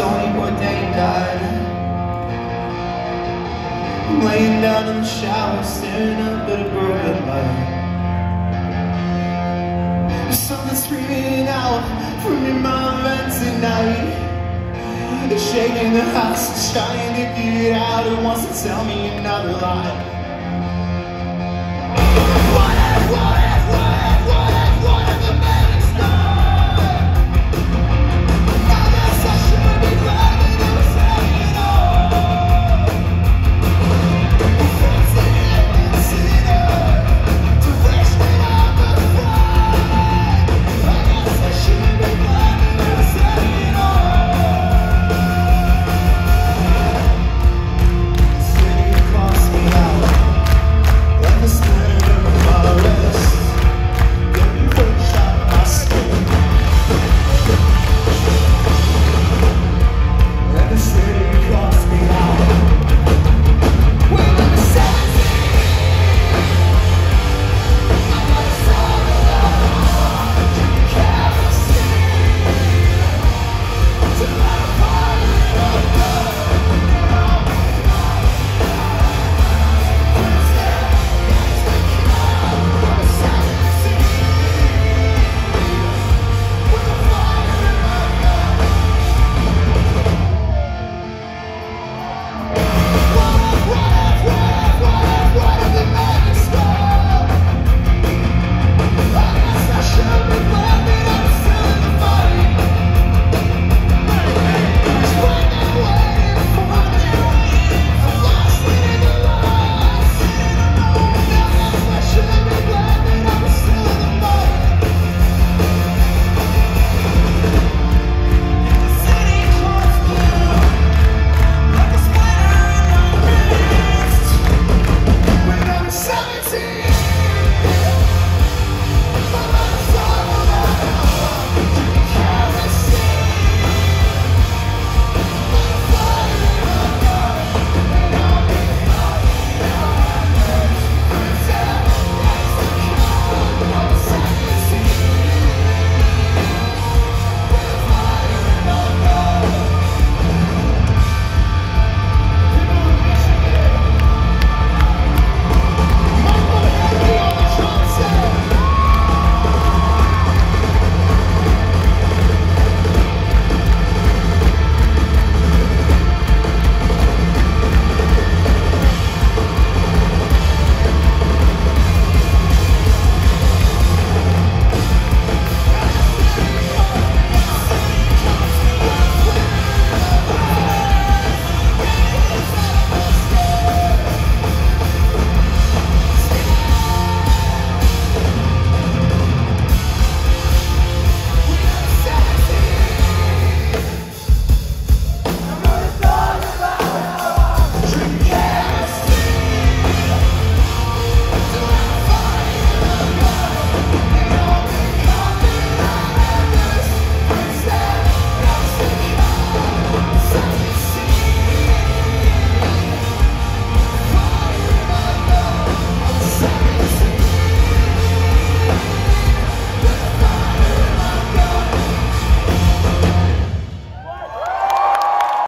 Tony Bourdain died. Laying down in the shower, staring up at a broken light. There's something screaming out from your mom and tonight. It's shaking the house, trying to get out. It wants to tell me another lie.